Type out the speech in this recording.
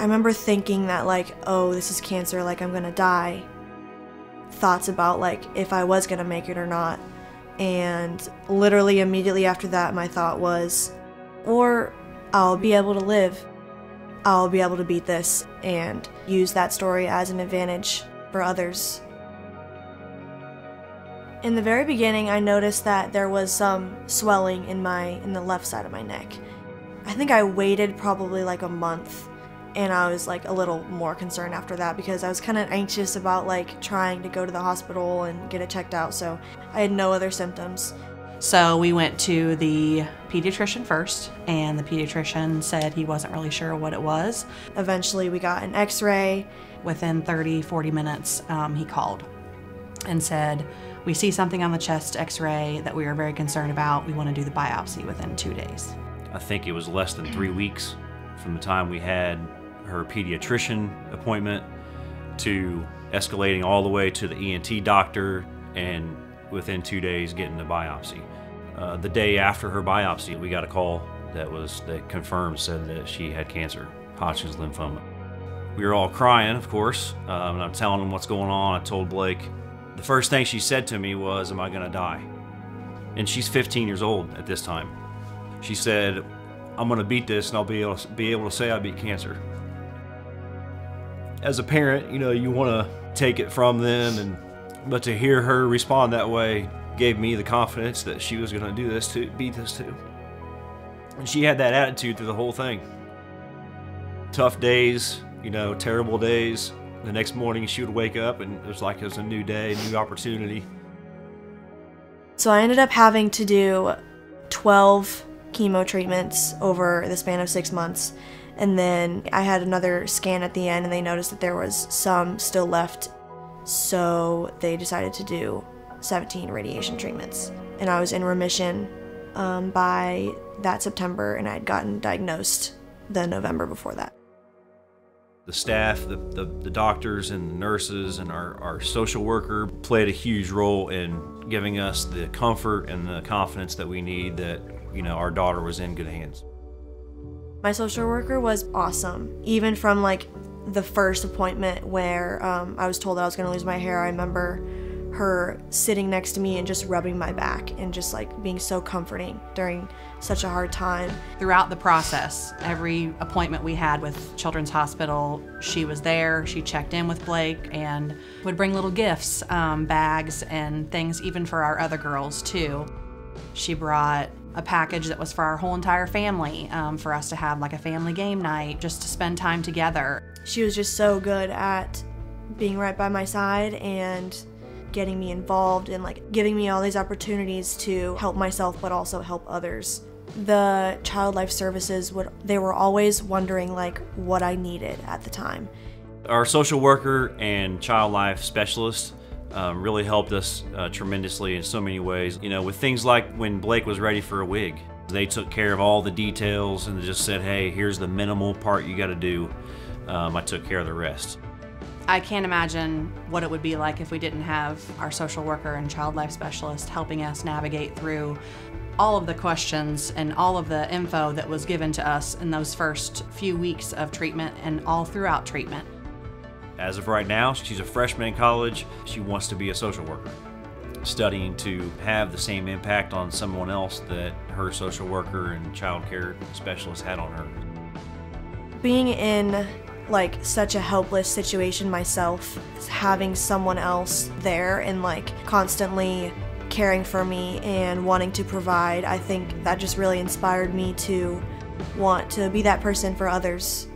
I remember thinking that like, oh, this is cancer, like I'm gonna die. Thoughts about like if I was gonna make it or not. And literally immediately after that, my thought was, or I'll be able to live. I'll be able to beat this and use that story as an advantage for others. In the very beginning, I noticed that there was some swelling in my in the left side of my neck. I think I waited probably like a month and I was like a little more concerned after that because I was kind of anxious about like trying to go to the hospital and get it checked out. So I had no other symptoms. So we went to the pediatrician first, and the pediatrician said he wasn't really sure what it was. Eventually, we got an x ray. Within 30, 40 minutes, um, he called and said, We see something on the chest x ray that we are very concerned about. We want to do the biopsy within two days. I think it was less than three weeks from the time we had her pediatrician appointment to escalating all the way to the ENT doctor and within two days getting the biopsy. Uh, the day after her biopsy, we got a call that was that confirmed said that she had cancer, Hodgkin's lymphoma. We were all crying, of course, um, and I'm telling them what's going on. I told Blake. The first thing she said to me was, "Am I going to die?" And she's 15 years old at this time. She said, "I'm going to beat this, and I'll be able to, be able to say I beat cancer." As a parent, you know, you want to take it from them and but to hear her respond that way gave me the confidence that she was going to do this to beat this too. And she had that attitude through the whole thing. Tough days, you know, terrible days. The next morning she would wake up and it was like it was a new day, new opportunity. So I ended up having to do 12 chemo treatments over the span of six months. And then I had another scan at the end and they noticed that there was some still left so they decided to do 17 radiation treatments. And I was in remission um, by that September, and I had gotten diagnosed the November before that. The staff, the, the, the doctors, and the nurses, and our, our social worker played a huge role in giving us the comfort and the confidence that we need that you know our daughter was in good hands. My social worker was awesome, even from like the first appointment where um, I was told that I was going to lose my hair, I remember her sitting next to me and just rubbing my back and just like being so comforting during such a hard time. Throughout the process, every appointment we had with Children's Hospital, she was there, she checked in with Blake and would bring little gifts, um, bags, and things even for our other girls too. She brought a package that was for our whole entire family, um, for us to have like a family game night, just to spend time together. She was just so good at being right by my side and getting me involved and like giving me all these opportunities to help myself but also help others. The child life services would they were always wondering like what I needed at the time. Our social worker and child life specialist um, really helped us uh, tremendously in so many ways. You know, with things like when Blake was ready for a wig, they took care of all the details and just said, hey, here's the minimal part you got to do. Um, I took care of the rest. I can't imagine what it would be like if we didn't have our social worker and child life specialist helping us navigate through all of the questions and all of the info that was given to us in those first few weeks of treatment and all throughout treatment. As of right now, she's a freshman in college. She wants to be a social worker, studying to have the same impact on someone else that her social worker and child care specialist had on her. Being in like such a helpless situation myself, having someone else there and like constantly caring for me and wanting to provide, I think that just really inspired me to want to be that person for others.